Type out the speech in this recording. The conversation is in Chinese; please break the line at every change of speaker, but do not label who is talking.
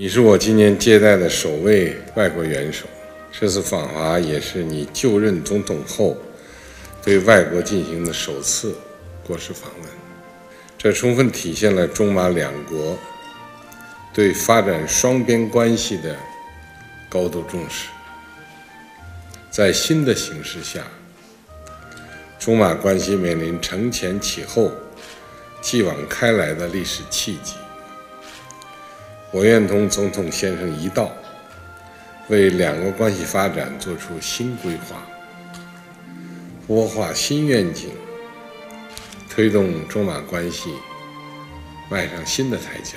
你是我今年接待的首位外国元首，这次访华也是你就任总统后对外国进行的首次国事访问，这充分体现了中马两国对发展双边关系的高度重视。在新的形势下，中马关系面临承前启后、继往开来的历史契机。我愿同总统先生一道，为两国关系发展做出新规划，擘画新愿景，推动中马关系迈上新的台阶。